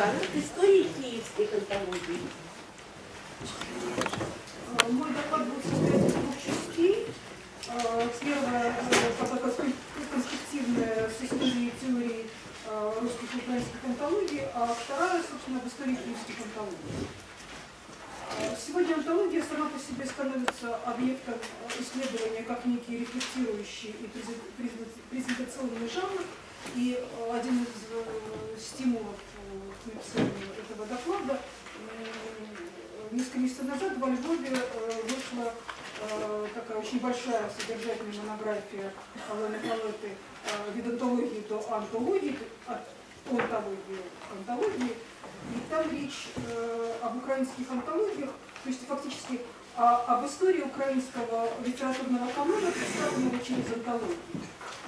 жанр истории киевских антологий. Мой доклад будет состоять из двух частей. Первая такая конструктивная с историей теории русских и украинских антологий, а вторая, собственно, об истории киевских антологий. Сегодня антология сама по себе становится объектом исследования как некий рефлектирующий и презентационный жанр. И один из стимулов к написанию этого доклада несколько месяцев назад во Львове вышла такая очень большая содержательная монография Аланы Палеты «Від антологии до антологии», от антологии, и там речь э, об украинских антологиях, то есть фактически об истории украинского литературного канона, представленного через антологию,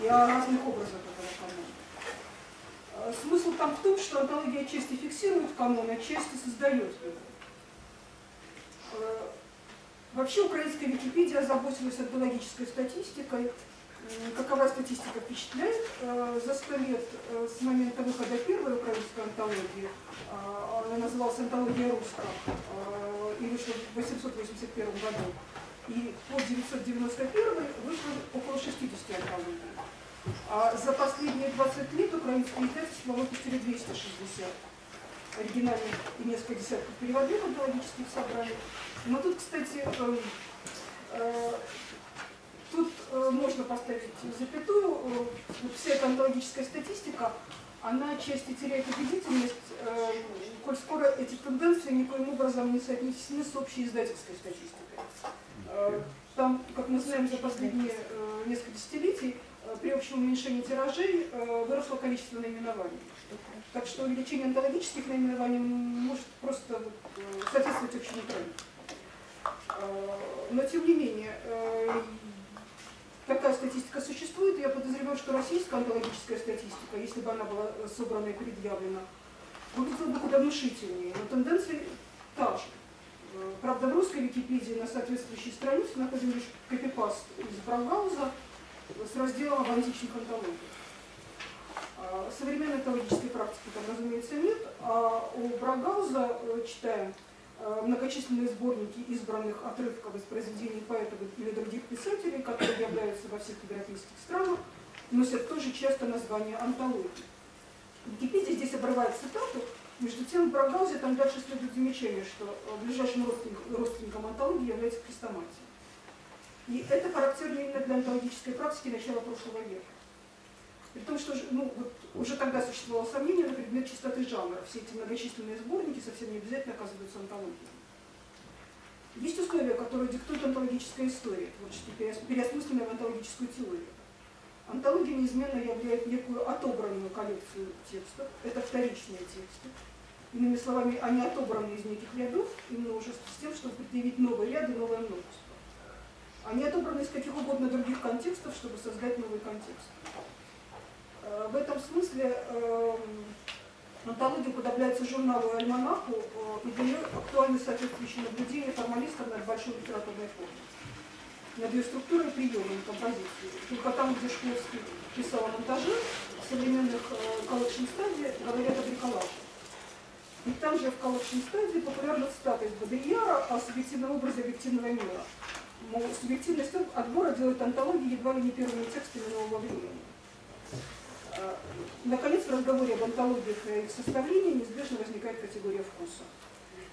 и о разных образах этого канона. Смысл там в том, что антология отчасти фиксирует канон, отчасти создает его. Вообще украинская Википедия озаботилась антологической статистикой, Какова статистика впечатляет? Э, за сто лет э, с момента выхода первой украинской антологии, э, она называлась «Антология русская», и вышла в 881 году, и по 991 вышло около 60 антологий. А за последние 20 лет украинские издательства выпустили 260 оригинальных и несколько десятков переводных антологических собраний. Но тут, кстати, Тут э, можно поставить запятую. Э, вся эта антологическая статистика, она отчасти теряет убедительность, э, коль скоро эти тенденции никоим образом не соотнесены с общей издательской статистикой. Э, там, как мы знаем, за последние э, несколько десятилетий э, при общем уменьшении тиражей э, выросло количество наименований. Так что увеличение антологических наименований может просто э, соответствовать общему тренду. Э, но тем не менее, э, Такая статистика существует, и я подозреваю, что российская онкологическая статистика, если бы она была собрана и предъявлена, выглядела бы куда внушительнее. Но тенденция та же. Правда, в русской Википедии на соответствующей странице находим лишь копипаст из Браугауза с разделом об античных антологиях. А современной онтологической практики там, разумеется, нет, а у Брагауза э, читаем Э, многочисленные сборники избранных отрывков из произведений поэтов или других писателей, которые являются во всех европейских странах, носят тоже часто название антологии. Википедия здесь обрывает цитату, между тем в Брагаузе там дальше следует замечание, что э, ближайшим родственником антологии является хрестоматия. И это характерно именно для антологической практики начала прошлого века. При том, что ну, вот, уже тогда существовало сомнение на предмет чистоты жанра. Все эти многочисленные сборники совсем не обязательно оказываются антологией. Есть условия, которые диктуют антологическая история, творчески переосмысленная в антологическую теорию. Антология неизменно являет некую отобранную коллекцию текстов, это вторичные тексты. Иными словами, они отобраны из неких рядов, именно уже с тем, чтобы предъявить новые ряды, новое множество. Они отобраны из каких угодно других контекстов, чтобы создать новый контекст. Э, в этом смысле эм, антология уподобляется журналу и альманаху э, и дает актуальны соответствующие наблюдения формалистов над большой литературной формой, над ее структурой, приемом, композицией. Только там, где Шкловский писал о монтаже, в современных э, collection studies говорят о бриколаже. И там же в collection studies популярна цитата из Бодрияра о субъективном образе объективного мира. Мол, субъективность отбора делает антологии едва ли не первыми текстами нового времени. Э, наконец, в разговоре об антологиях и их составлении неизбежно возникает категория вкуса.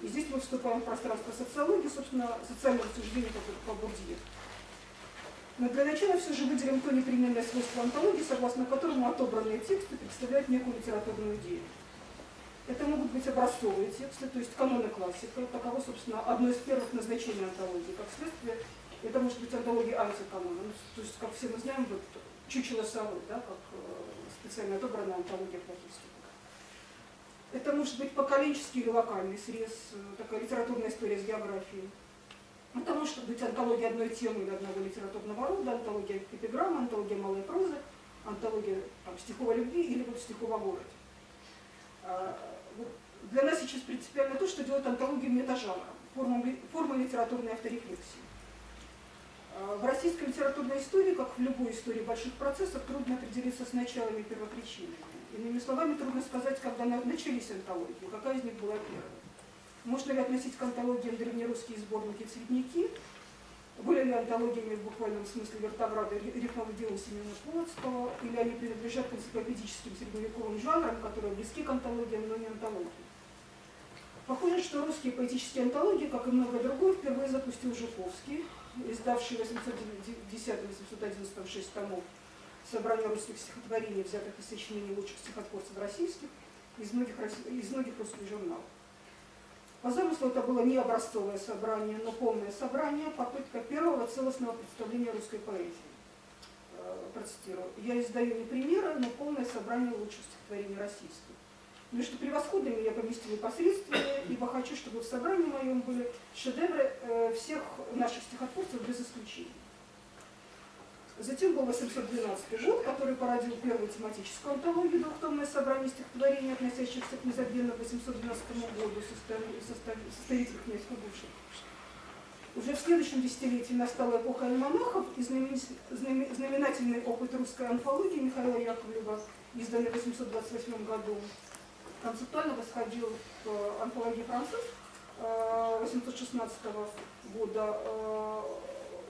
И здесь мы вступаем в пространство социологии, собственно, социального суждения по, по Бурдье. Но для начала все же выделим то непременное свойство антологии, согласно которому отобранные тексты представляют некую литературную идею. Это могут быть образцовые тексты, то есть каноны классика, таково, собственно, одно из первых назначений антологии. Как следствие, это может быть антология антиканона. То есть, как все мы знаем, вот, чучело совы, да, как э, специально отобранная антология плохих Это может быть поколенческий или локальный срез, э, такая литературная история с географией. Это может быть антология одной темы или одного литературного рода, антология эпиграммы, антология малой прозы, антология там, стихов любви или вот стихов о городе. А, для нас сейчас принципиально то, что делает антологию метажанром, формой, формой литературной авторефлексии. А, в российской литературной истории, как в любой истории больших процессов, трудно определиться с началами и первопричинами. Иными словами, трудно сказать, когда начались антологии, какая из них была первая. Можно ли относить к антологиям древнерусские сборники «Цветники», были ли антологиями в буквальном смысле вертограда рифмового дела Семена Полоцкого, или они принадлежат к энциклопедическим средневековым жанрам, которые близки к антологиям, но не антологии. Похоже, что русские поэтические антологии, как и многое другое, впервые запустил Жуковский, издавший в 810-811 6 томов собрание русских стихотворений, взятых из сочинений лучших стихотворцев российских, из многих, из многих русских журналов. По замыслу это было не образцовое собрание, но полное собрание, попытка первого целостного представления русской поэзии. Э, процитирую. Я издаю не примеры, но полное собрание лучших стихотворений российских. Между превосходными я поместила посредственные, ибо хочу, чтобы в собрании моем были шедевры э, всех наших стихотворцев без исключения. Затем был 812 год, который породил первую тематическую антологию «Двухтомное собрание стихотворений, относящихся к незабвенному 812 году, составитель князь Кугушев. Уже в следующем десятилетии настала эпоха альманахов, и знаменательный опыт русской анфологии Михаила Яковлева, изданный в 828 году, концептуально восходил к антологии француз 816 э, года, э,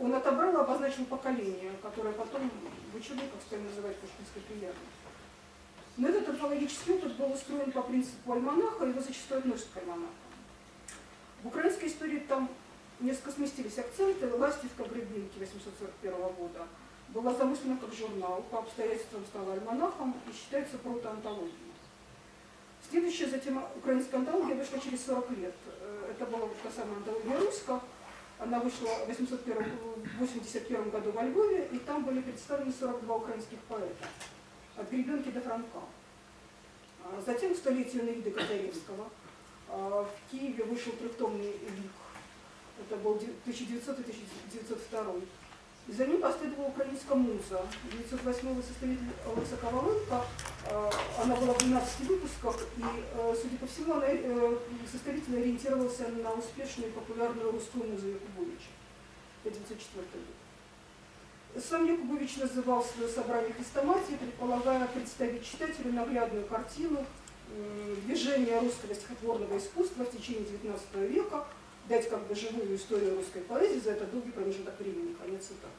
он отобрал и обозначил поколение, которое потом в учебниках стали называть пушкинской плеядой. Но этот антологический опыт был устроен по принципу альманаха, его зачастую относят к альманаху. В украинской истории там несколько сместились акценты. Ластівка Гребинки 841 года была замыслена как журнал, по обстоятельствам стала альманахом и считается протоантологией. Следующая затем украинская антология вышла через 40 лет. Э, это была та самая антология русская. Она вышла в 881 году во Львове, и там были представлены 42 украинских поэта, от Гребенки до Франка. А затем в столетие Наиды Катаевского а, в Киеве вышел трехтомный лик. Это был 1900-1902. За ним последовала украинская муза. 908 составитель Коваленко, э, она была в 12 выпусках, и, э, судя по всему, она, э, составитель ориентировался на успешную и популярную русскую музу Якубовича. 1904 год. Сам Якубович называл свое собрание хрестоматией, предполагая представить читателю наглядную картину движения русского стихотворного искусства в течение XIX века – дать как бы живую историю русской поэзии за этот долгий промежуток времени, конец цитаты.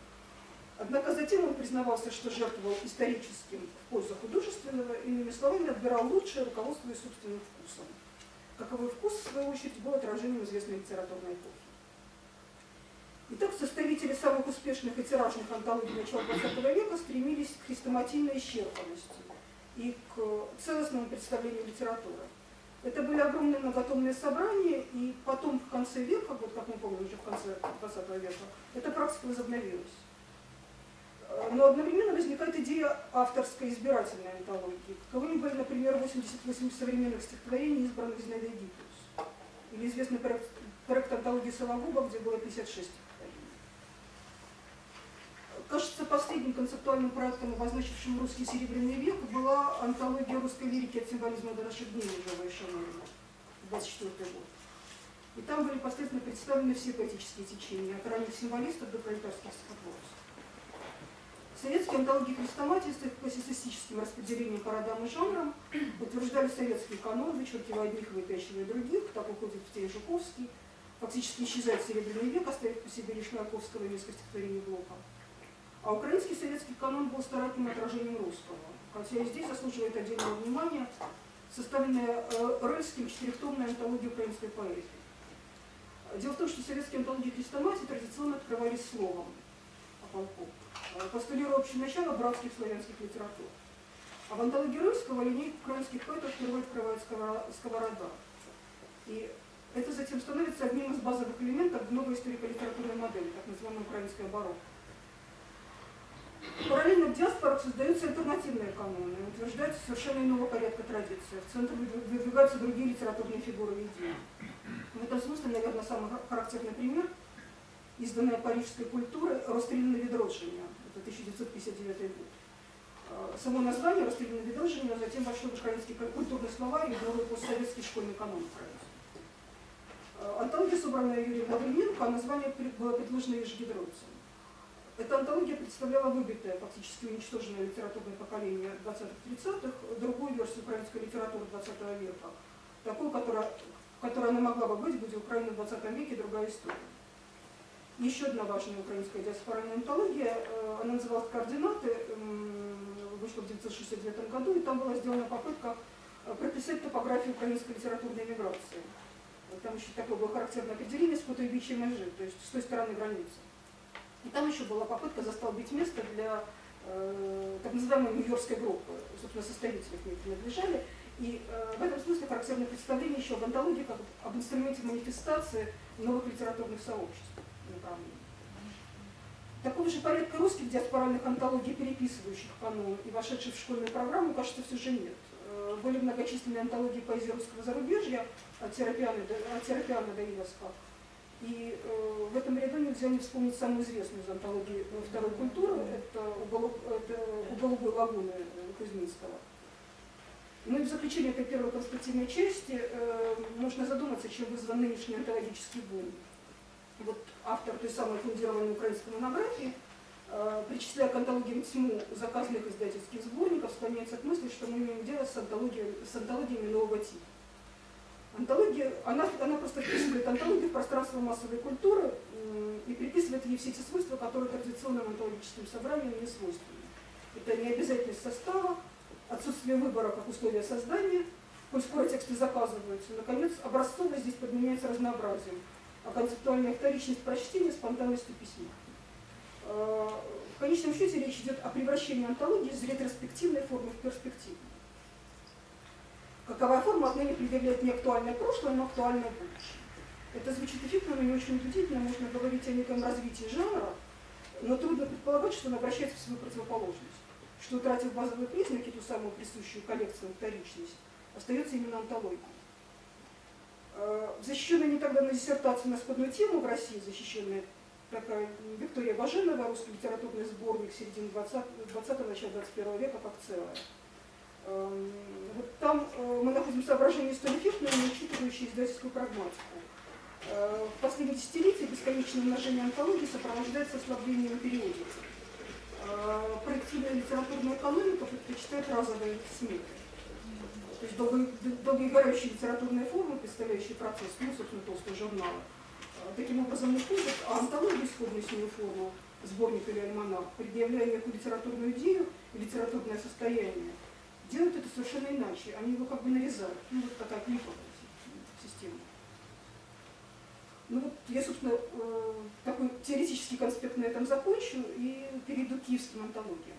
Однако затем он признавался, что жертвовал историческим в пользу художественного, иными словами, отбирал лучшее, руководствуясь собственным вкусом. Каковой вкус, в свою очередь, был отражением известной литературной эпохи. Итак, составители самых успешных и тиражных антологий начала XX века стремились к хрестоматийной исчерпанности и к целостному представлению литературы. Это были огромные многотомные собрания, и потом в конце века, вот как мы помним, уже в конце 20 века, эта практика возобновилась. Э, но одновременно возникает идея авторской избирательной антологии. Каковыми были, например, 88 современных стихотворений, избранных из Навиагитус. Или известный проект, проект антологии Сологуба, где было 56 Кажется, последним концептуальным проектом, обозначившим русский серебряный век, была антология русской лирики от символизма до наших дней уже Вайшанорина, 24 год. И там были последовательно представлены все поэтические течения, от ранних символистов до пролетарских стихотворцев. Советские антологии хрестоматии с их классицистическим распределением по родам и жанрам утверждали советский канон, вычеркивая одних и выпячивая других, так уходит в тень Жуковский, фактически исчезает серебряный век, оставив по себе лишь Маяковского и несколько стихотворений Блока. А украинский советский канон был старательным отражением русского, хотя и здесь заслуживает отдельного внимания составленная э, Рыльским четырехтомная антология украинской поэзии. Дело в том, что советские антологии хрестоматии традиционно открывались словом о полку, э, постулируя общее начало братских славянских литератур. А в антологии Рыльского линейку украинских поэтов впервые открывает сковорода. И это затем становится одним из базовых элементов новой историко-литературной модели, так называемой украинской барокко. Параллельно в диаспорах создаются альтернативные каноны, утверждается совершенно иного порядка традиции. В центр выдвигаются другие литературные фигуры и идеи. В этом смысле, наверное, самый характерный пример – изданная парижской культурой «Расстрелянное ведроджение». Это 1959 год. А, само название «Расстрелянное ведроджение» затем вошло в украинский культурный словарь и новый постсоветский школьный канон украинский. А, антология, собранная Юрием Лавриненко, а название было предложено Ежегидройцем. Эта антология представляла выбитое, фактически уничтоженное литературное поколение 20-30-х, другую версию украинской литературы 20 века, такую, которая, которая она могла бы быть, будь Украина в 20 веке, другая история. Еще одна важная украинская диаспоральная антология, э, она называлась «Координаты», вышла в 1969 году, и там была сделана попытка э, прописать топографию украинской литературной миграции. Там еще такое было характерное определение с фотоебичьей межи, то есть с той стороны границы. И там еще была попытка застолбить место для э, так называемой нью-йоркской группы, собственно, составители к ней принадлежали. И э, в этом смысле характерное представление еще об антологии как об инструменте манифестации новых литературных сообществ. Такого же порядка русских диаспоральных антологий, переписывающих канон и вошедших в школьную программу, кажется, все же нет. Э, были многочисленные антологии поэзии русского зарубежья от Терапиана до Иваска, и э, в этом ряду нельзя не вспомнить самую известную из антологии э, второй культуры, это у, Голуб, это у Голубой лагуны э, Кузьминского. Ну и в заключение этой первой конструктивной части э, можно задуматься, чем вызван нынешний антологический бум. Вот автор той самой фундированной украинской монографии, э, причисляя к антологиям тьму заказных издательских сборников, склоняется к мысли, что мы имеем дело с, антологией, с антологиями нового типа. Антология, она, она просто вписывает антологию в пространство массовой культуры и приписывает ей все эти свойства, которые традиционным антологическим собраниям не свойственны. Это необязательность состава, отсутствие выбора как условия создания, коль скоро тексты заказываются. Наконец, образцовость здесь подменяется разнообразием, а концептуальная вторичность прочтения – спонтанностью письма. А, в конечном счете речь идет о превращении антологии из ретроспективной формы в перспективную. Каковая форма отныне предъявляет не актуальное прошлое, но актуальное будущее. Это звучит эффектно, но не очень убедительно. Можно говорить о неком развитии жанра, но трудно предполагать, что он обращается в свою противоположность. Что, утратив базовые признаки, ту самую присущую коллекцию вторичность, остается именно антология. Э, защищенная не тогда на диссертацию на сходную тему в России, защищенная такая Виктория Баженова, русский литературный сборник середины 20-го, начала 21 века как целое. Эм, вот там э, мы находим соображения столь эффектные, не учитывающие издательскую прагматику. Э, в последние десятилетия бесконечное умножение антологии сопровождается ослаблением периодики. Э, проективная литературная экономика предпочитает разовые сметы. То есть долгоиграющие литературные формы, представляющие процесс, ну, собственно, толстые журналы, таким образом не ходят, а антология, исходную с нее форму, сборник или альманах, предъявляя некую литературную идею и литературное состояние, делают это совершенно иначе. Они его как бы нарезают. Ну, вот такая клиповая система. Ну вот я, собственно, э, такой теоретический конспект на этом закончу и перейду к киевским антологиям.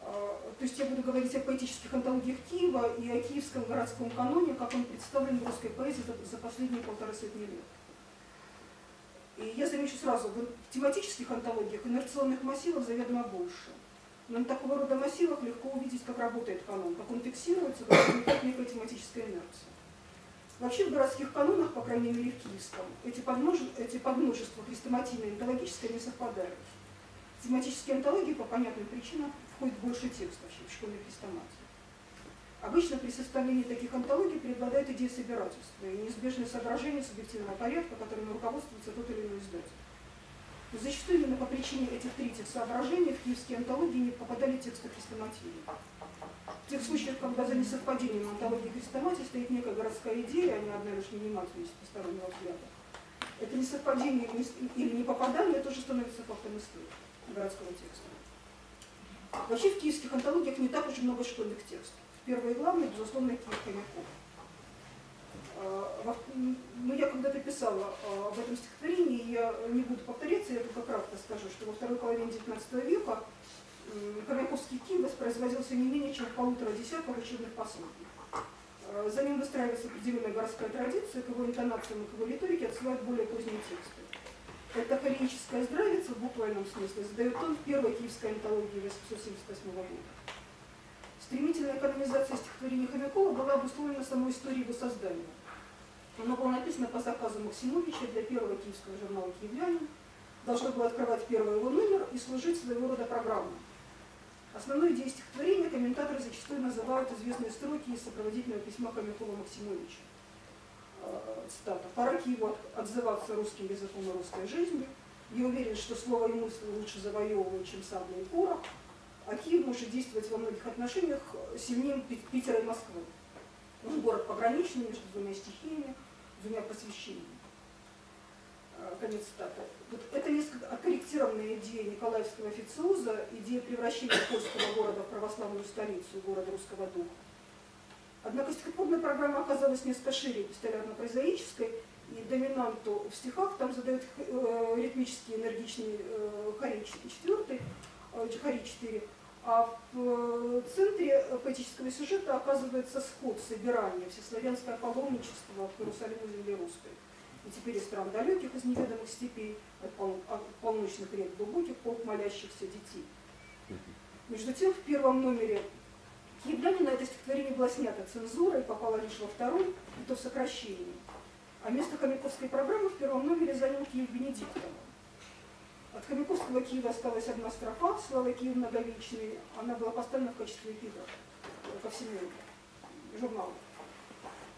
А, то есть я буду говорить о поэтических антологиях Киева и о киевском городском каноне, как он представлен в русской поэзии за, за последние полторы сотни лет. И я замечу сразу, в тематических антологиях инерционных массивов заведомо больше. На такого рода массивах легко увидеть, как работает канон, как он фиксируется, как возникает некая тематическая инерция. Вообще в городских канонах, по крайней мере в киевском, эти, подмнож... эти подмножества хрестоматийное и онтологическое не совпадают. Тематические антологии по понятным причинам входит больше текстов, чем в школьной хрестоматии. Обычно при составлении таких антологий преобладает идея собирательства и неизбежное соображение субъективного порядка, которым руководствуется тот или иной издатель. Зачастую именно по причине этих третьих соображений в киевские антологии не попадали тексты хрестоматии. В тех случаях, когда за несовпадением антологии хрестоматии стоит некая городская идея, а не одна лишь минимальность постороннего взгляда, это несовпадение или не попадание тоже становится фактом истории городского текста. Вообще в киевских антологиях не так уж много школьных текстов. Первое и главное, безусловно, Киев Хомяков. А, ну, я когда-то писала а, об этом стихотворении, я не буду повторяться, я только кратко скажу, что во второй половине XIX века Хомяковский Киев воспроизводился не менее чем в полутора десятках учебных пособий. А, за ним выстраивается определенная городская традиция, к его интонациям и к его риторике отсылают более поздние тексты. Это хорическая здравица в буквальном смысле задает тон первой киевской антологии 1878 года. Стремительная канонизация стихотворений Хомякова была обусловлена самой историей его создания. Оно было написано по заказу Максимовича для первого киевского журнала «Киевлянин». Должно было открывать первый его номер и служить своего рода программой. Основной идеей стихотворения комментаторы зачастую называют известные строки из сопроводительного письма Хомякова Максимовича. Э, цитата. «Пора Киеву отзываться русским языком и русской жизнью, Я уверен, что слово и мысль лучше завоевывают, чем сабля и порох, а Киев может действовать во многих отношениях сильнее Питера и Москвы. Он город пограничный между двумя стихиями, двумя просвещениями. А, конец цитаты. Вот это несколько откорректированная идея Николаевского официоза, идея превращения польского города в православную столицу, города русского духа. Однако стихотворная программа оказалась несколько шире пистолярно-прозаической, и доминанту в стихах там задают э, ритмический энергичный э, хорей четвертый, э, хорей четыре, а в э, центре поэтического сюжета оказывается сход, собирание, всеславянское паломничество в Иерусалиму земли русской. И теперь из стран далеких, из неведомых степей, от полночных рек глубоких, полк молящихся детей. Между тем, в первом номере Киевлянина это стихотворение было снято цензурой, попало лишь во второй, и то в сокращении. А место Хомяковской программы в первом номере занял Киев Бенедиктов. От Хомяковского Киева осталась одна строфа, слава Киев многовечный, она была поставлена в качестве эпиграфа ко всему журналу.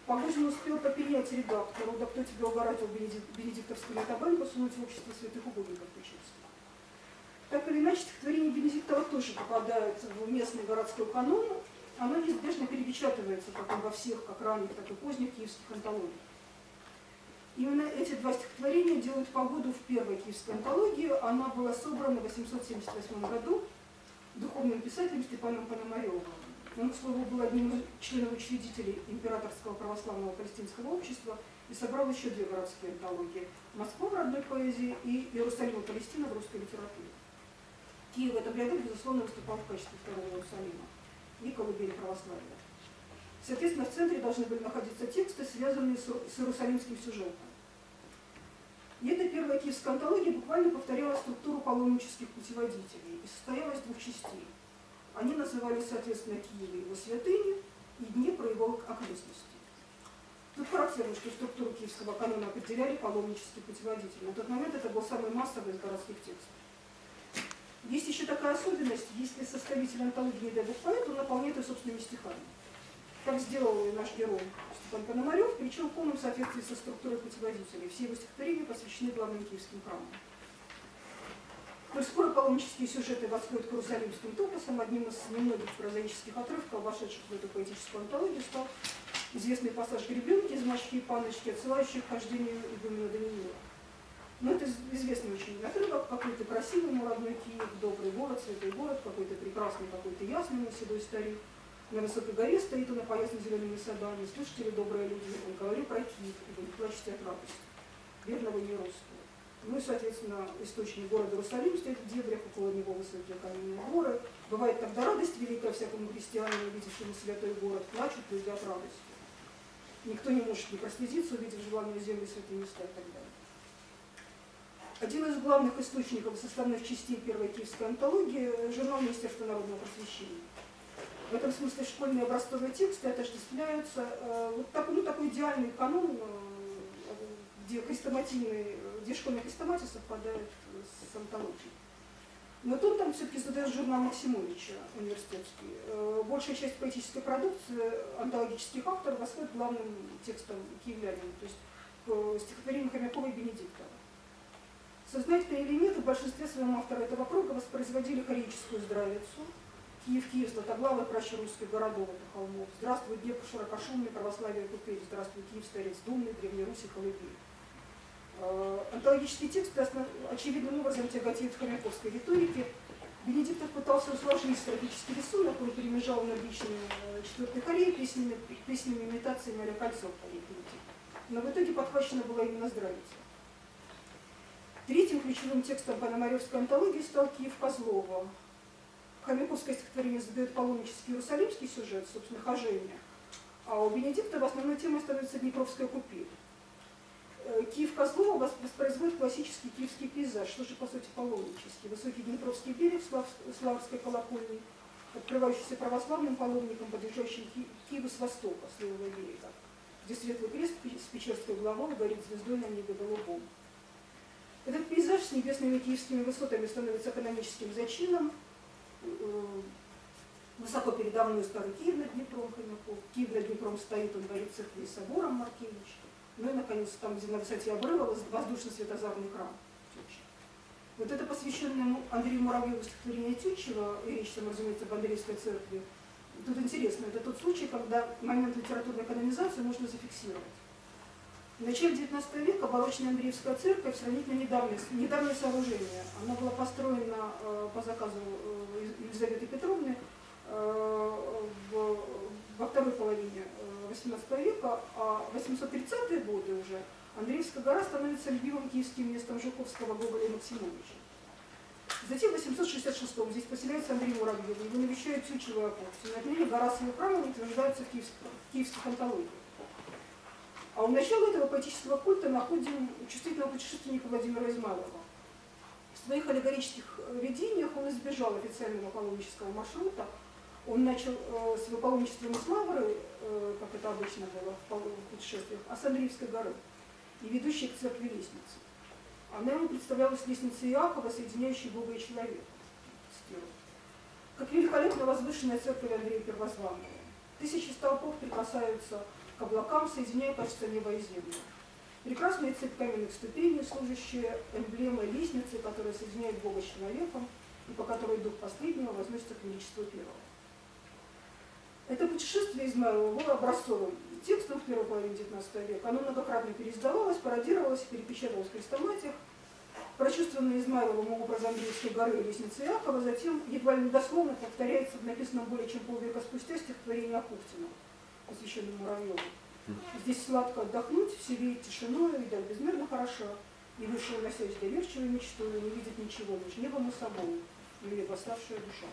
Погожин успел попенять редактору, да кто тебе угораздил Бенедиктовскую метабанку сунуть в общество святых угодников Печерских. Так или иначе, стихотворение Бенедиктова тоже попадает в местный городской канон, оно неизбежно перепечатывается потом во всех, как ранних, так и поздних киевских антологиях. Именно эти два стихотворения делают погоду в первой киевской антологии. Она была собрана в 878 году духовным писателем Степаном Пономаревым. Он, к слову, был одним из членов учредителей Императорского православного палестинского общества и собрал еще две городские антологии – Москва в родной поэзии и Иерусалим и Палестина в русской литературе. Киев в этом ряду, безусловно, выступал в качестве второго Иерусалима и колыбели православия. Соответственно, в центре должны были находиться тексты, связанные с Иерусалимским сюжетом. И эта первая киевская антология буквально повторяла структуру паломнических путеводителей и состояла из двух частей. Они назывались, соответственно, Киев и его святыни и Днепр и его окрестности. Тут характерно, что структуру киевского канона определяли паломнические путеводители. На тот момент это был самый массовый из городских текстов. Есть еще такая особенность, если составитель антологии не дай бог поэт, он наполняет ее собственными стихами как сделал наш герой Степан Пономарев, причем в полном соответствии со структурой путеводителей. Все его стихотворения посвящены главным киевским храмам. Коль скоро паломнические сюжеты восходят к иерусалимским топосам, одним из немногих прозаических отрывков, вошедших в эту поэтическую антологию, стал известный пассаж «Гребенки» из «Мачки и паночки», отсылающий к хождению игумена Даниила. Но это известный очень отрывок, какой-то красивый, молодой Киев, добрый город, святой город, какой-то прекрасный, какой-то ясный, седой старик – на высокой горе стоит он опоясан зелеными садами. Слышите ли, добрые люди, он говорю про Киев, и вы плачете от радости. Верного не русского. Ну и, соответственно, источник города Иерусалим стоит в дебрях, около него высокие каменные горы. Бывает тогда радость великая всякому христианину, увидевшему святой город, плачут люди от радости. Никто не может не прослезиться, увидев желанную землю святые места и так далее. Один из главных источников составных частей первой киевской антологии – журнал Министерства народного просвещения. В этом смысле школьные образцовые тексты отождествляются. Э, вот так, ну, такой идеальный канон, э, где, хрестоматийный, где школьная хрестоматия совпадает с антологией. Но тут там все-таки задает журнал Максимовича университетский. Э, большая часть поэтической продукции антологических авторов восходит главным текстом киевлянина, то есть к стихотворению Хомякова и Бенедиктова. Сознательно или нет, в большинстве своем авторы этого круга воспроизводили хорическую здравицу, Киев, Киев, Златоглавый, праща русских городов, это холмов. Здравствуй, Днепр, широкошумный, православие купель. Здравствуй, Киев, старец думный, Древней Руси, колыбель. Э, антологические тексты очевидным образом тяготеют хомяковской риторике. Бенедиктов пытался усложнить стратегический рисунок, он перемежал энергичные э, четвертой Кореи песнями, песнями имитациями а Кольцов Но в итоге подхвачена была именно здравица. Третьим ключевым текстом Пономаревской антологии стал Киев Козлова, Хомяковское стихотворение задает паломнический иерусалимский сюжет, собственно, хожение, а у Бенедиктова основной темой становится Днепровская купель. Э, Киев Козлова воспроизводит классический киевский пейзаж, что же по сути паломнический. Высокий Днепровский берег Славской колокольни, открывающийся православным паломникам, подъезжающим к Киеву с востока, с левого берега, где светлый крест с Печерской главой горит звездой на небе голубом. Этот пейзаж с небесными киевскими высотами становится каноническим зачином, высоко передо мной старый Киев над Днепром Хомяков. Киев над Днепром стоит, он горит церкви и собором Маркевич. Ну и, наконец, там, где на высоте обрыва, воздушно-светозарный храм. Вот это посвященное Андрею Муравьеву стихотворение Тютчева, и речь там, разумеется, об Андреевской церкви. Тут интересно, это тот случай, когда момент литературной канонизации можно зафиксировать. В начале XIX века барочная Андреевская церковь сравнительно недавнее, недавнее сооружение. Она была построена э, по заказу э, Елизаветы Петровны э, в, во второй половине XVIII века, а 830-е годы уже Андреевская гора становится любимым киевским местом Жуковского Гоголя и Максимовича. Затем в 866 здесь поселяется Андрей Муравьев, его навещают Тючева и Апоптин. Отныне гора его храмом утверждаются в киевских, киевских антологиях. А у начала этого поэтического культа находим чувствительного путешественника Владимира Измайлова. В своих аллегорических э, видениях он избежал официального паломнического маршрута. Он начал э, свое паломничество не с Лавры, э, как это обычно было в путешествиях, а с Андреевской горы и ведущей к церкви лестницы. Она ему представлялась лестницей Иакова, соединяющей Бога и человека. Как великолепно возвышенная церковь Андрея Первозванного. Тысячи столпов прикасаются к облакам, соединяя, кажется, небо и землю. Прекрасная цепь каменных ступеней, служащая эмблемой лестницы, которая соединяет Бога с человеком, и по которой дух последнего возносится к величеству первого. Это путешествие Измайлова было образцовым текстом в первой половине XIX века. Оно многократно переиздавалось, пародировалось, перепечатывалось в крестоматиях. Прочувствованные Измайловым образ Андреевской горы лестницы Иакова затем едва ли недословно повторяется в написанном более чем полвека спустя стихотворении Акуфтина посвященный Муравьеву. Здесь сладко отдохнуть, все видят тишину, и да, безмерно хороша. И вышел носясь доверчивой мечтой, не видит ничего, лишь небом и собой, или восставшая душа.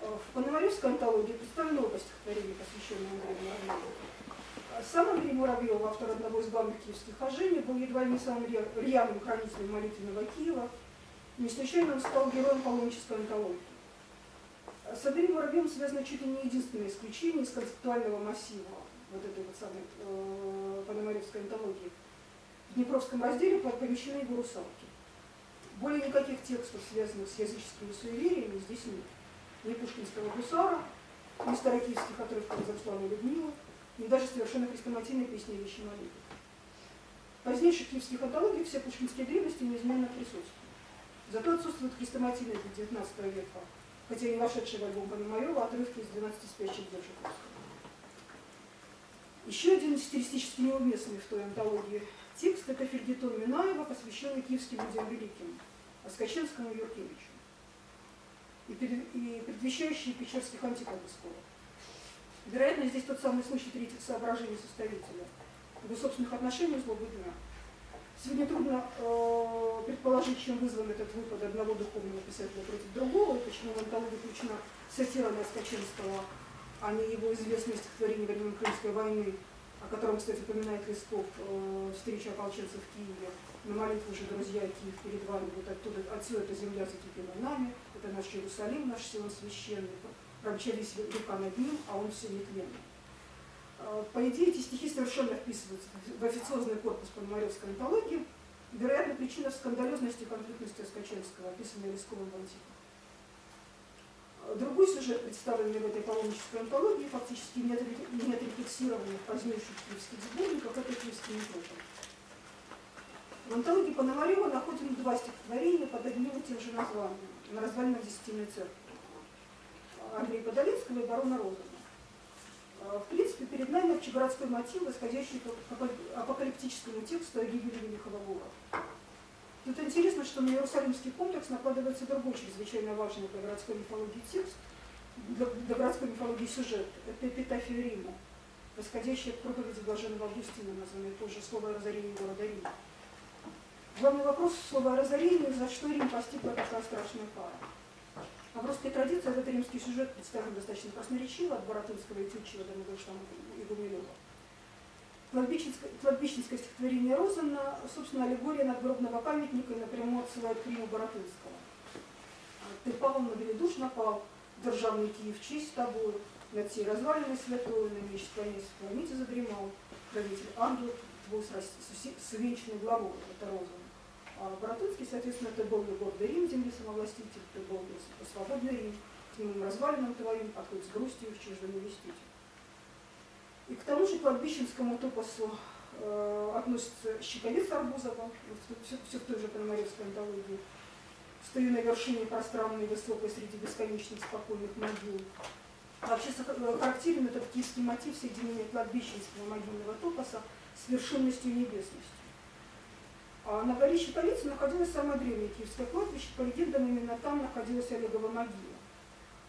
Э, в Пономаревской антологии представлено оба стихотворения, посвященные Андрею Муравьеву. Сам Андрей Муравьев, автор одного из главных киевских хожений, был едва ли не самым рьяным хранителем молитвенного Киева. Не случайно он стал героем паломнической антологии. С Андреем Воробьевым связано чуть ли не единственное исключение из концептуального массива вот этой вот самой э, Пономаревской антологии. В Днепровском разделе помещены его русалки. Более никаких текстов, связанных с языческими суевериями, здесь нет. Ни пушкинского гусара, ни старокиевских отрывков Замслава Людмила, ни даже совершенно хрестоматийной песни «Вещи молитвы». В позднейших киевских антологиях все пушкинские древности неизменно присутствуют. Зато отсутствует хрестоматийная для XIX века хотя и не вошедший в альбом Пономарева, отрывки из 12 спящих девушек. Еще один стилистически неуместный в той антологии текст – это Фергитон Минаева, посвященный киевским людям великим, Оскаченскому Юркевичу, и, и предвещающий печерских антиков Вероятно, здесь тот самый случай третьих соображений составителя. В собственных отношениях злобы дня – Сегодня трудно э, предположить, чем вызван этот выпад одного духовного писателя против другого, и почему в антологию включена сатира Скачинского, а не его известное стихотворение времен Крымской войны, о котором, кстати, упоминает Лесков э, «Встреча ополченцев в Киеве». На молитву же, друзья, Киев перед вами, вот оттуда, отсюда эта земля закипела нами, это наш Иерусалим, наш Сион священный. Промчались века над ним, а он все нетленный. Э, по идее, эти стихи совершенно вписываются в официозный корпус Пономаревской антологии. Вероятно, причина в скандалезности и конфликтности Оскаченского, описанной Лесковым в антике. Э, другой сюжет, представленный в этой паломнической антологии, фактически не отрефлексированный в позднейших киевских сборниках, это киевский метрополь. В антологии Пономарева находим два стихотворения под одним и тем же названием на развалинах Десятинной церкви. Андрея Подолинского и барона Розова. Э, в принципе, перед нами общегородской мотив, восходящий к апокалиптическому тексту о гибели Великого Бога. Тут интересно, что на Иерусалимский комплекс накладывается другой чрезвычайно важный для городской мифологии текст, для, городской мифологии сюжет. Это эпитафия Рима, восходящая к проповеди Блаженного Августина, названной тоже «Слово о разорении города Рима». Главный вопрос слова о разорении, за что Рим постигла такая страшная кара. А в русской традиции этот римский сюжет представлен достаточно красноречиво, от Боротынского и Тютчева до Мандельштама и Гумилева. Кладбищенское, кладбищенское стихотворение Розена, собственно, аллегория надгробного памятника и напрямую отсылает к Риму Боротынского. Ты пал на душ напал, державный Киев честь тобою, над всей развалиной святой, на меч склонись, склоните задремал, правитель ангел твой с венчанной главой, это Розен. А Боротынский, соответственно, это был Рим, земли самовластитель, ты был свободный Рим, нему развалинам твоим, подходит с грустью в чуждо навестить. И к тому же кладбищенскому топосу э, относится щитовец Арбузова, все, все в той же Пономаревской антологии. Стою на вершине пространной высокой среди бесконечных спокойных могил. Вообще э, характерен этот киевский мотив соединения кладбищенского могильного топоса с вершинностью и небесностью. А на горе Щитовицы находилось самое древнее киевское кладбище. По легендам, именно там находилась Олегова могила.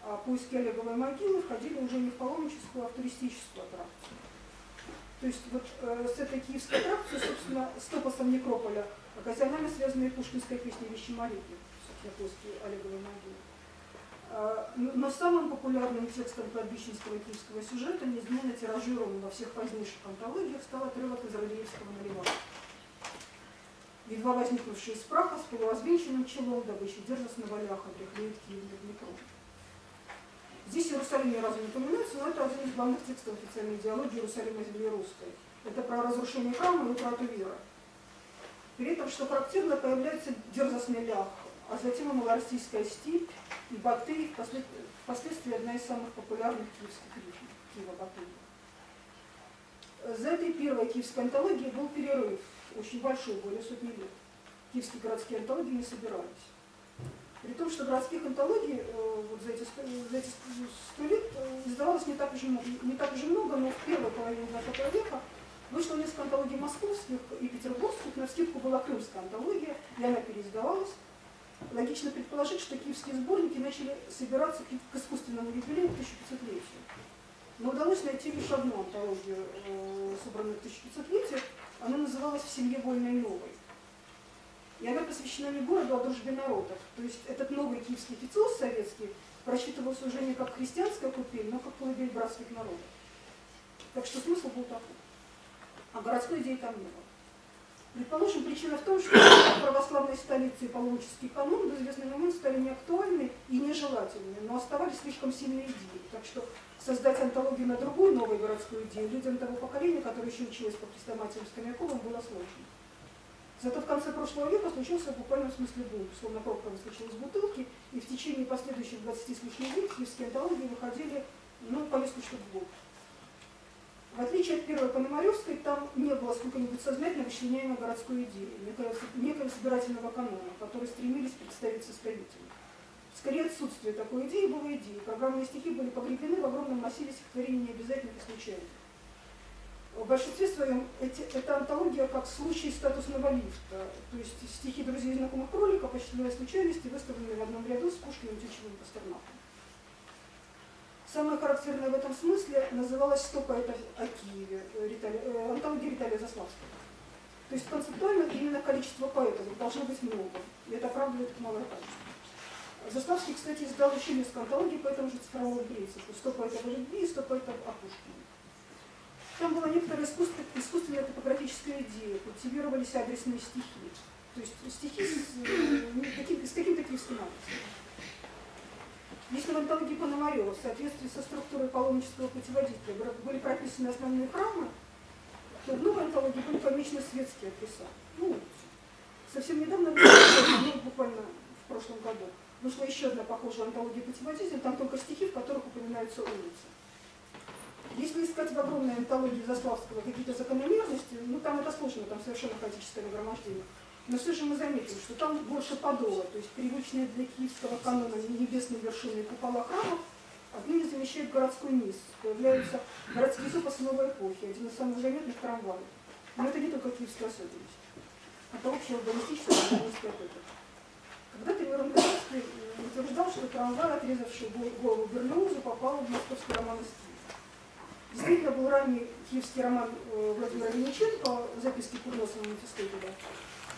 А поиски Олеговой могилы входили уже не в паломническую, а в туристическую аттракцию. То есть вот э, с этой киевской аттракцией, собственно, с топосом некрополя оказионально связаны пушкинская песня «Вещи молитвы», собственно, поиски Олеговой могилы. А, но самым популярным текстом кладбищенского киевского сюжета, неизменно тиражированным во всех позднейших антологиях, стал отрывок из Радиевского наливана. Едва возникнувший из праха с полуразвенчанным челом, дабы еще дерзостно валяха дряхлеет Киев над метро. Здесь Иерусалим ни разу не упоминается, но это один из главных текстов официальной идеологии Иерусалима земли русской. Это про разрушение храма и утрату веры. При этом, что характерно, появляется дерзостный лях, а затем и малороссийская степь, и Батый, впоследствии одна из самых популярных киевских рифм, Киева Батыя. За этой первой киевской антологией был перерыв, очень большой, более сотни лет. Киевские городские антологии не собирались. При том, что городских антологий э, вот за эти, за эти 100 лет э, издавалось не так, много, не так уж много, но в первой половине 20 века вышло несколько антологий московских и петербургских, на скидку была крымская антология, и она переиздавалась. Логично предположить, что киевские сборники начали собираться к искусственному юбилею 1500-летию. Но удалось найти лишь одну антологию, э, собранную к 1500-летию. Она называлась «В семье вольной новой». И она посвящена не городу, а дружбе народов. То есть этот новый киевский официоз советский просчитывался уже не как христианская купель, но как колыбель братских народов. Так что смысл был такой. А городской идеи там не было. Предположим, причина в том, что православной столицы и паломнический канон в известный момент стали неактуальны и нежелательны, но оставались слишком сильные идеи. Так что создать антологию на другую новую городскую идею людям того поколения, которое еще училось по хрестоматиям с Хомяковым, было сложно. Зато в конце прошлого века случился в буквальном смысле бум. Словно пробка выскочила из бутылки, и в течение последующих 20 с лишним лет киевские антологии выходили ну, по несколько штук в год. В отличие от первой Пономаревской, там не было сколько-нибудь сознательно вычленяемой городской идеи, некого, собирательного канона, который стремились представить составителям. Скорее, отсутствие такой идеи было идеей. Программные стихи были погребены в огромном массиве стихотворений необязательных и случайных. В большинстве своем эти, это антология как случай статусного лифта, то есть стихи друзей и знакомых кроликов по счастливой случайности выставлены в одном ряду с Пушкиным, Тютчевым и Пастернаком. Самое характерное в этом смысле называлось «Сто поэтов о Киеве», Ритали, э, антология Виталия Заславского. То есть концептуально именно количество поэтов должно быть много, и это оправдывает малое качество. Заславский, кстати, издал еще несколько антологий по этому же цифровому принципу «Сто поэтов о любви» и «Сто поэтов о Пушкине». Там была некоторая искусственно, искусственная топографическая идея, культивировались адресные стихи. То есть стихи с, э, каким, с каким-то адресом. Если в антологии Пономарева в соответствии со структурой паломнического путеводителя были прописаны основные храмы, то в новой антологии были помечены светские адреса. Ну, совсем недавно, ну, буквально в прошлом году, вышла еще одна похожая антология путеводителя, там только стихи, в которых упоминаются улицы. Если искать в огромной антологии Заславского какие-то закономерности, ну там это сложно, там совершенно хаотическое нагромождение. Но все же мы заметим, что там больше подола, то есть привычные для киевского канона небесные вершины купола храмов, отныне замещают городской низ. Появляются городские запасы новой эпохи, один из самых заметных трамваев. Но это не только киевская особенность. Это общая урбанистическая урбанистская эпоха. Когда-то Городский утверждал, что трамвай, отрезавший голову Берлиозу, попал в московский роман Действительно, был ранний киевский роман э, Владимира Винниченко «Записки Курносова Мефистофеля»,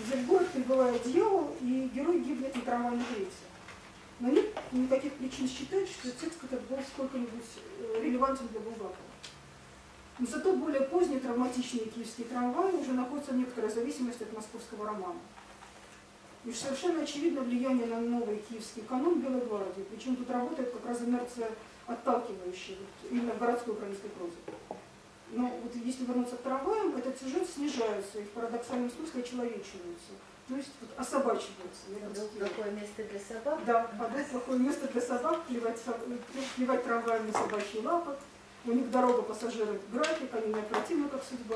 в город прибывает дьявол, и герой гибнет на трамвайном рельсе. Но нет никаких причин считать, что текст этот был сколько-нибудь э, релевантен для Булгакова. Но зато более поздние травматичные киевские трамваи уже находятся в некоторой зависимости от московского романа. И совершенно очевидно влияние на новый киевский канон Белой гвардии. Причем тут работает как раз инерция отталкивающий вот, именно городской украинской прозе. Но вот если вернуться к трамваям, этот сюжет снижается и в парадоксальном смысле человечивается. То есть вот, особачивается. Плохое место для собак? Да, подол плохое место для собак, плевать, плевать трамваем на собачьи лапы. У них дорога пассажиры график, они необратимы, как судьба,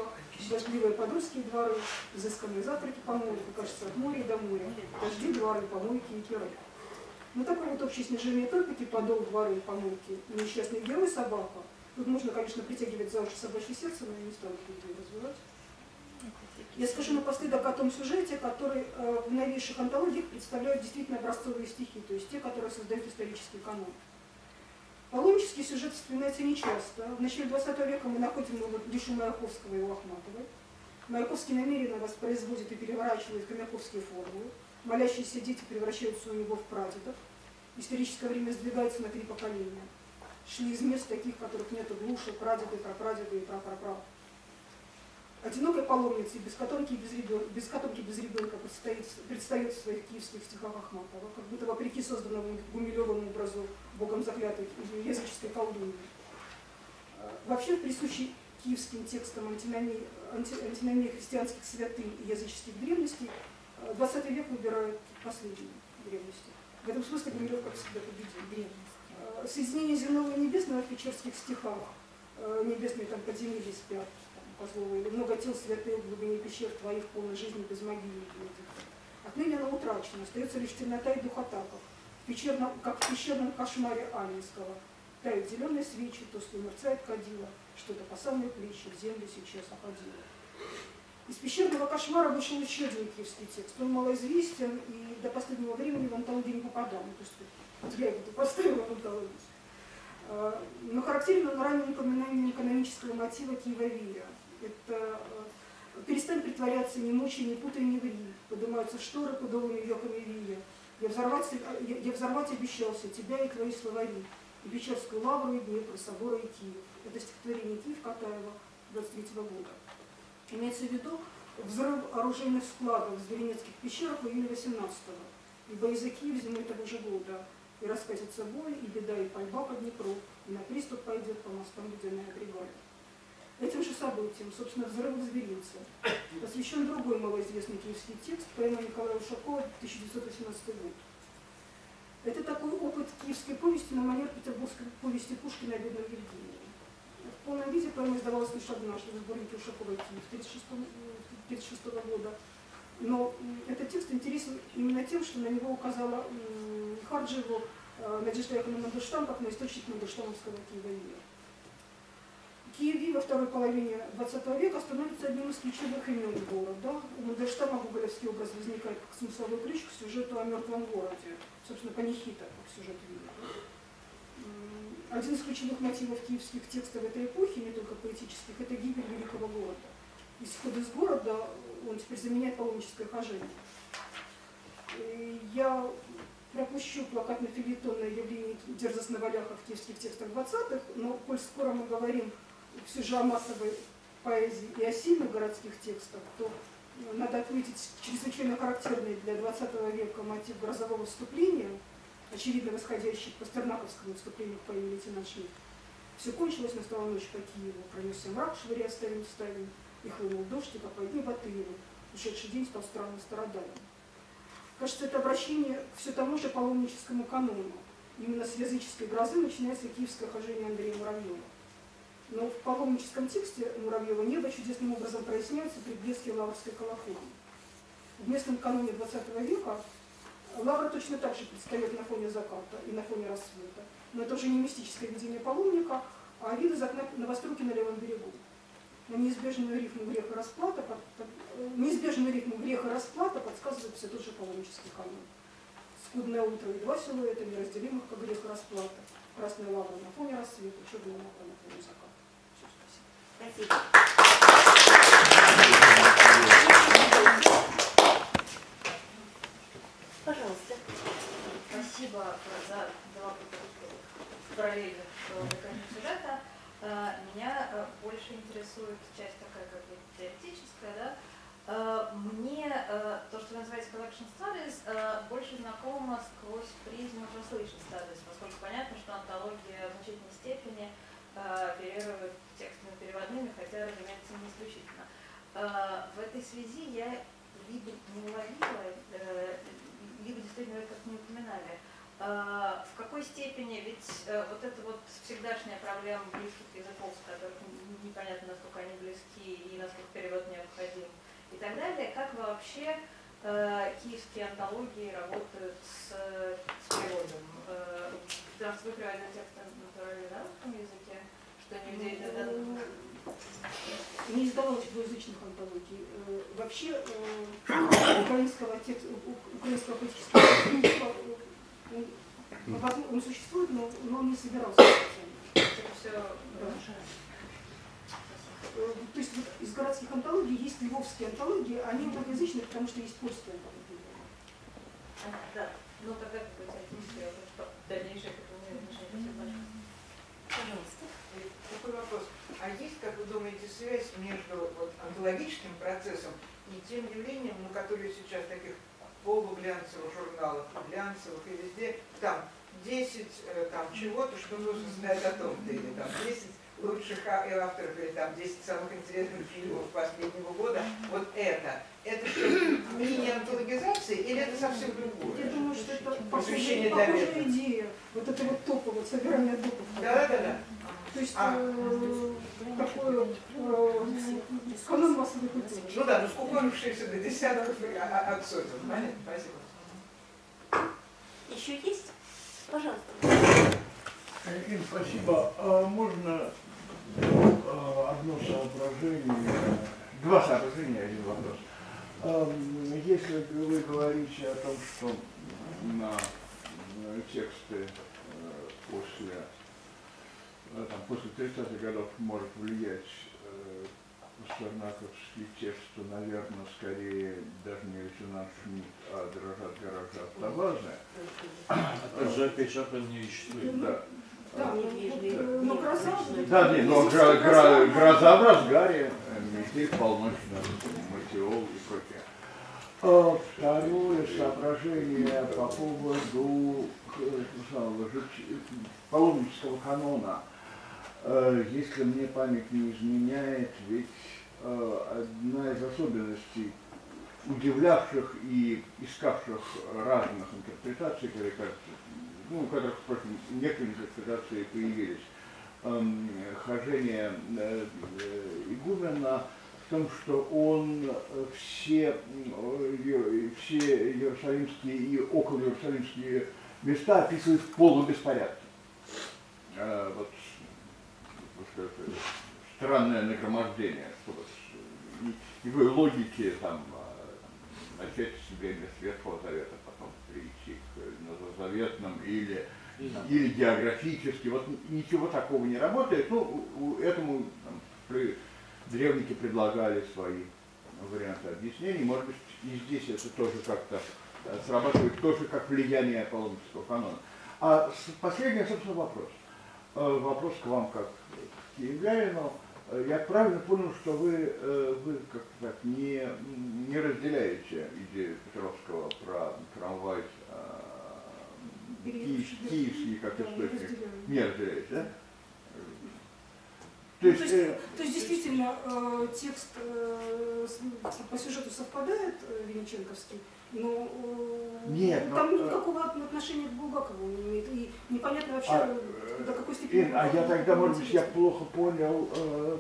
дождливые подружские дворы, изысканные завтраки помойки, кажется, от моря до моря, дожди, дворы, помойки и пиры. Но такое вот общее снижение тропики, подол, дворы, помойки, несчастный герой собака. Тут можно, конечно, притягивать за уши собачье сердце, но я не стану это развивать. Я скажу напоследок о том сюжете, который э, в новейших антологиях представляют действительно образцовые стихи, то есть те, которые создают исторический канон. Паломнический сюжет вспоминается нечасто. В начале 20 века мы находим его лишь у Маяковского и у Ахматовой. Маяковский намеренно воспроизводит и переворачивает хомяковские формулы. Молящиеся дети превращаются у него в прадедов. Историческое время сдвигается на три поколения. Шли из мест таких, которых нет глуши, прадеды, прапрадеды и прапрапра. Одинокой паломнице без котомки без ребенка, без котомки без ребенка предстоит, предстает в своих киевских стихах Ахматова, как будто вопреки созданному Гумилевому образу богом заклятой языческой колдуньи. Вообще, присущий киевским текстам антиномии, анти, антиномии христианских святынь и языческих древностей, 20 век выбирает последние древности. В этом смысле Гумилев, как всегда, победил. Соединение земного и небесного в печерских стихах, небесные там подземелья спят, Козлова, или много тел святых в глубине пещер твоих полной жизни без могилы Отныне она утрачена, остается лишь темнота и духота, в пещерном, как в пещерном кошмаре Анинского. Тают зеленые свечи, тускло мерцает кадила, что-то по самые плечи в землю сейчас уходило. Из пещерного кошмара вышел еще один киевский текст. Он малоизвестен и до последнего времени в антологии не попадал. Ну, то есть я его поставила в антологию. А, но характерен он ранним упоминанием канонического мотива Киева Вия это э, перестань притворяться, не мучай, не путай, не ври. Поднимаются шторы пудовыми веками вия. Я взорвать, я, я взорвать обещался тебя и твои словари. И Печерскую лавру, и Днепр, собора и Киев. Это стихотворение Киев Катаева 23 -го года. Имеется в виду взрыв оружейных складов в Зверинецких пещерах в июне 18-го. Ибо из-за Киев зимой того же года. И раскатится бой, и беда, и пальба по Днепру, и на приступ пойдет по мостам ледяная бригада. Этим же событием, собственно, взрыв зверился, посвящен другой малоизвестный киевский текст, поэма Николая Ушакова, 1918 год. Это такой опыт киевской повести на манер петербургской повести Пушкина о бедном Евгении. В полном виде поэма издавалась лишь однажды в сборнике Ушакова Киев 1936 года. Но этот текст интересен именно тем, что на него указала Харджиеву э, Надежда Яковлевна Мандельштам как на источник Мандельштамовского Киева. Киеве во второй половине XX века становится одним из ключевых имен города. У Мандельштама гоголевский образ возникает как смысловой ключ к сюжету о мертвом городе, собственно, панихита, как сюжет вида. Один из ключевых мотивов киевских текстов этой эпохи, не только поэтических, это гибель великого города. Исход из города он теперь заменяет паломническое хожение. Я пропущу плакатно-филитонное явление дерзостного валяха в киевских текстах 20-х, но коль скоро мы говорим все же о массовой поэзии и о сильных городских текстах, то ну, надо отметить чрезвычайно характерный для 20 века мотив грозового вступления, очевидно восходящий к пастернаковскому вступлению к поэме лейтенант Шмидт. Все кончилось, настала ночь по Киеву, пронесся мрак, швыря старым ставим, и хлынул дождь, и по дни Батыеву. Ушедший день стал странным страдалем. Кажется, это обращение к все тому же паломническому канону. Именно с языческой грозы начинается киевское хожение Андрея Муравьева. Но в паломническом тексте Муравьева небо чудесным образом проясняется при блеске лаврской колокольни. В местном каноне XX века лавра точно так же предстает на фоне заката и на фоне рассвета. Но это уже не мистическое видение паломника, а вид из окна на востоке на левом берегу. На неизбежную рифму греха расплата, неизбежную рифму греха расплата подсказывает все тот же паломнический канон. Скудное утро и два силуэта, неразделимых как грех расплата. Красная лавра на фоне рассвета, черная лавра на фоне заката. Спасибо. Пожалуйста. Спасибо за два параллельных сюжета. Э, меня э, больше интересует часть такая как бы теоретическая, да, э, мне то, что называется collection studies, больше знакомо сквозь призму translation studies, поскольку понятно, что антология в значительной степени оперирует текстами переводными, хотя, разумеется, не исключительно. В этой связи я либо не уловила, либо действительно вы как не упоминали, в какой степени, ведь э, вот это вот всегдашняя проблема близких языков, с которых непонятно, насколько они близки и насколько перевод необходим и так далее, как вообще э, киевские антологии работают с, с переводом? Э, потому что вы переводили тексты натурально на русском языке, что неудивительно. Ну, Не издавалось двуязычных антологий. Вообще украинского текста, украинского поэтического текста, он, возможно, он существует, но, но он не собирался. Это все Э, То есть вот из городских антологий есть львовские антологии, они многоязычные, потому что есть польские антологии. да. Ну тогда как бы теоретически что дальнейшее. Пожалуйста. Такой вопрос. А есть, как вы думаете, связь между вот, антологическим процессом и тем явлением, ну, которое сейчас таких полуглянцевых журналах, глянцевых и везде, там 10 э, там, чего-то, что нужно знать о том-то, или там 10 лучших а- э, авторов, или там 10 самых интересных фильмов последнего года, вот это. Это что, мини-антологизация или это совсем Я другое? думаю, что это Посвящение похожая, для идея. Вот это вот топа, вот собирание допов. Да-да-да. То есть А. э, такое э, канон массовой культуры. Ну да, ну скукорившиеся до десятков и, а- а- от сотен. Понятно? Спасибо. Еще есть? Пожалуйста. Ирина, спасибо. А можно а, одно соображение, два соображения, один вопрос. Если вы говорите о том, что на э, тексты э, после, э, после 30-х годов может влиять э, пастернаковский текст, то, наверное, скорее даже не лейтенант Шмидт, а дрожат гаража. Это же опечатан не существует. Да. Да, ну, э, но гроза... недвижный. Да, не, но гроза- в разгаре, э, метель полночно, матеол и прочее. А, Второе соображение по поводу э, жит- паломнического канона. Э, Если мне память не изменяет, ведь э, одна из особенностей удивлявших и искавших разных интерпретаций, кажется, ну, у которых, впрочем, некоторые интерпретации появились, эм, хождение э, игумена в том, что он все, все иерусалимские и около иерусалимские места описывает в полубеспорядке. Э, вот, вот что это странное нагромождение, что вот и- никакой логики там там, начать с время Светлого Завета, потом перейти к Новозаветным или или географически, вот ничего такого не работает. Ну, этому там, древники предлагали свои варианты объяснений. Может быть, и здесь это тоже как-то э, срабатывает, тоже как влияние паломнического канона. А последний, собственно, вопрос. Э, Вопрос к вам, как киевлянину. Э, Я правильно понял, что вы, э, вы как так, не, не разделяете идею Петровского про трамвай э, киев- киевский как источник? Не разделяете, да? Ну, То То есть, есть, э, то есть действительно э, текст э, с- по сюжету совпадает э, Венеченковский, э, Нет, там но, э, никакого отношения к Булгакову не имеет. И непонятно вообще, А, э, до какой степени... Ин, а я тогда, может быть, я плохо понял, э,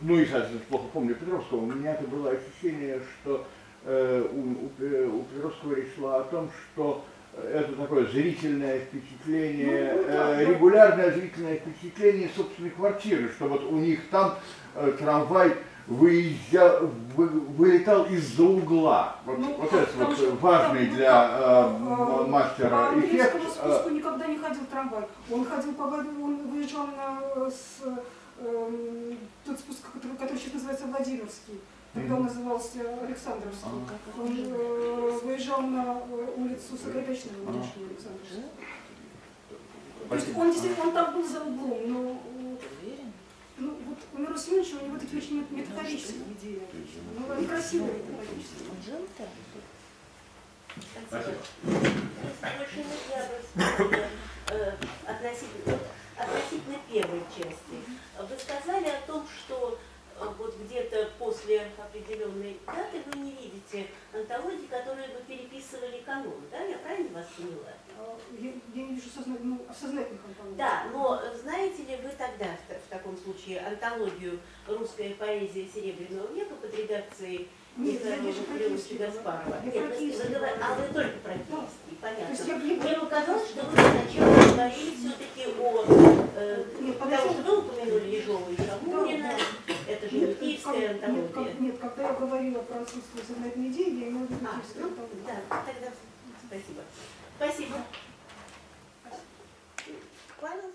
ну и, соответственно, плохо помню Петровского, у меня это было ощущение, что э, у, у Пе- у Петровского речь шла о том, что это такое зрительное впечатление, Ну, ну, да, э, да. регулярное зрительное впечатление собственной квартиры, что вот у них там э, трамвай выезжал, вы- вылетал из-за угла. Вот, Ну, вот там- это там вот важный там, для ну, э, а, м- мастера По эффект. Э, спуску никогда не ходил трамвай. Он ходил по он выезжал на э, с, эм, тот спуск, который, который сейчас называется Владимирский. Тогда он Мгм. назывался Александровский. А. Он э, выезжал на э, улицу Сократечного, А. нынешнюю Александровскую. То есть он действительно он там был за углом, но э, ну, вот у него такие очень мет- метафорические идеи. Ну, они красивые метафорические. Спасибо. Э, относительно, относительно первой части. Вы сказали о том, что вот где-то после определенной даты вы не видите антологии, которые бы переписывали канон, да? Я правильно вас поняла? А, Я, я не вижу созна- ну, осознательных антологий. Да, но знаете ли вы тогда в, в таком случае антологию «Русская поэзия Серебряного века» под редакцией Ні, Кривський Гаспарова. Ну, а вы только про практически, понятно. Мне показалось, что вы сначала говорили все-таки о... Э, ну, потому что вы упомянули Ежова и Шамурина, это же не киевская антология. Нет, когда я говорила про отсутствие заметной идеи, я имела в виду а, киевскую ну, антологию. Да, тогда спасибо. Спасибо. Спасибо.